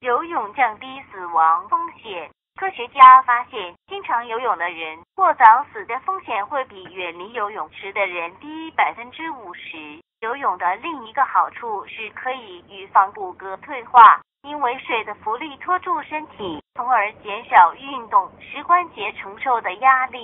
游泳降低死亡风险。科学家发现，经常游泳的人过早死的风险会比远离游泳池的人低百分之五十。游泳的另一个好处是可以预防骨骼退化，因为水的浮力托住身体，从而减少运动时关节承受的压力。